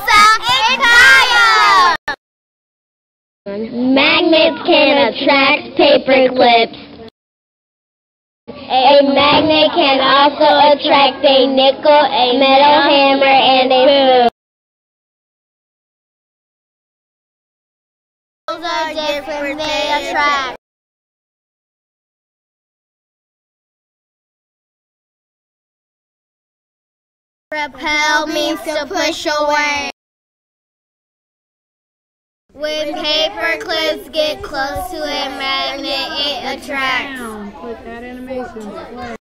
Lisa and Kiaha! Magnets can attract paper clips. A magnet can also attract a nickel, a metal hammer, and a spoon. Those are different, they attract. Repel means to push away. When paper clips get close to a magnet, it attracts. Put that animation.